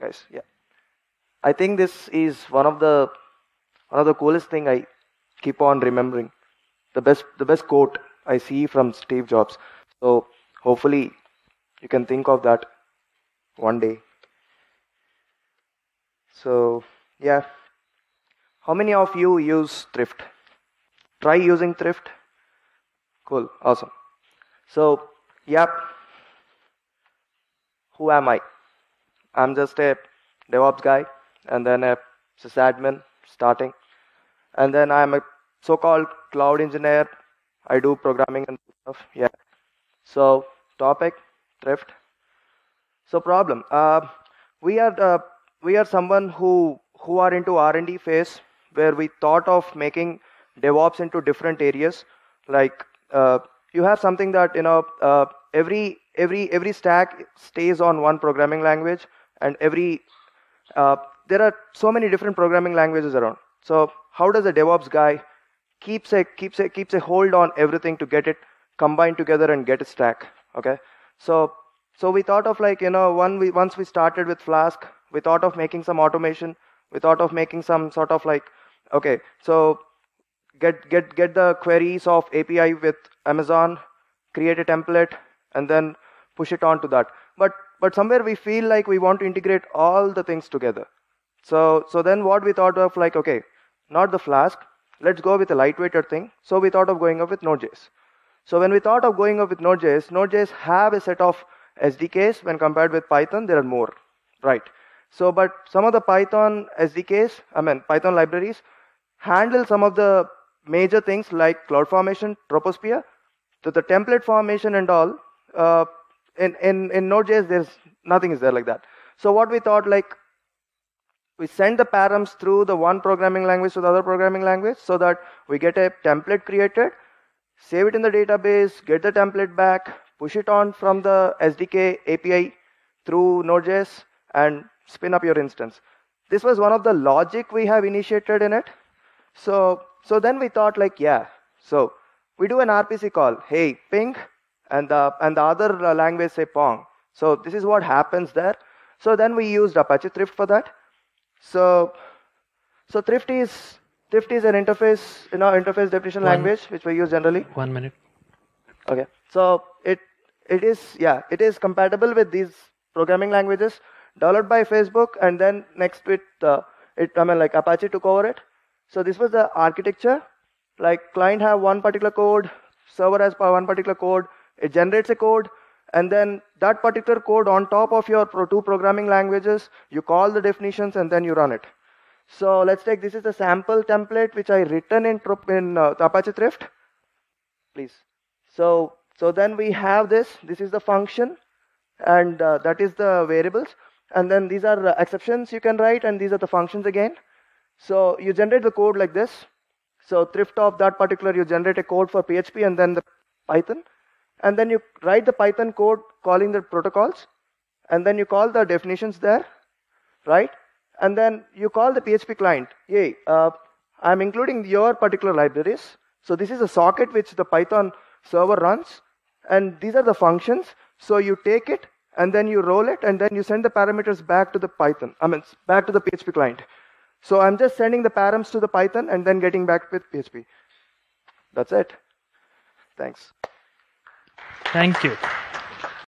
guys. Yeah. I think this is one of the one of the coolest thing I keep on remembering. The best the best quote I see from Steve Jobs. So hopefully you can think of that one day. So yeah. How many of you use thrift? Try using thrift. Cool, awesome. So, yep. Who am I? I'm just a DevOps guy and then a sysadmin starting. And then I'm a so-called cloud engineer. I do programming and stuff. Yeah. So topic, thrift. So problem. Uh, we are uh, we are someone who who are into R&D phase where we thought of making DevOps into different areas. Like uh, you have something that you know uh, every every every stack stays on one programming language, and every uh, there are so many different programming languages around. So how does a DevOps guy keeps a keeps a keeps a hold on everything to get it combined together and get a stack? Okay, so so we thought of like you know one we once we started with Flask, we thought of making some automation. We thought of making some sort of like okay, so get get get the queries of API with Amazon, create a template, and then push it on to that. But but somewhere we feel like we want to integrate all the things together. So so then what we thought of like okay, not the Flask, let's go with a lightweighted thing. So we thought of going up with Node.js. So when we thought of going up with Node.js, Node.js have a set of SDKs when compared with Python, there are more, right? So, but some of the Python SDKs, I mean Python libraries, handle some of the major things like CloudFormation, Troposphere, So the template formation and all. Uh, in, in, in Node.js, there's nothing is there like that. So what we thought like, we send the params through the one programming language to the other programming language so that we get a template created, save it in the database, get the template back, push it on from the SDK API through Node.js and spin up your instance. This was one of the logic we have initiated in it. So, so then we thought like, yeah, so we do an RPC call, hey, ping, and the, and the other uh, language say pong. So this is what happens there. So then we used Apache Thrift for that. So, so Thrift is Thrift is an interface, you know, interface definition one, language which we use generally. One minute. Okay. So it it is yeah it is compatible with these programming languages developed by Facebook, and then next with uh, it I mean like Apache took over it. So this was the architecture. Like client have one particular code, server has one particular code. It generates a code, and then that particular code on top of your two programming languages, you call the definitions and then you run it. So let's take this is a sample template which I written in, in uh, Apache Thrift. Please. So so then we have this. This is the function, and uh, that is the variables. And then these are the exceptions you can write, and these are the functions again. So you generate the code like this. So thrift of that particular, you generate a code for PHP and then the Python. And then you write the Python code calling the protocols. And then you call the definitions there, right? And then you call the PHP client. Yay, uh, I'm including your particular libraries. So this is a socket which the Python server runs. And these are the functions. So you take it and then you roll it and then you send the parameters back to the Python, I mean, back to the PHP client. So I'm just sending the params to the Python and then getting back with PHP. That's it. Thanks. Thank you.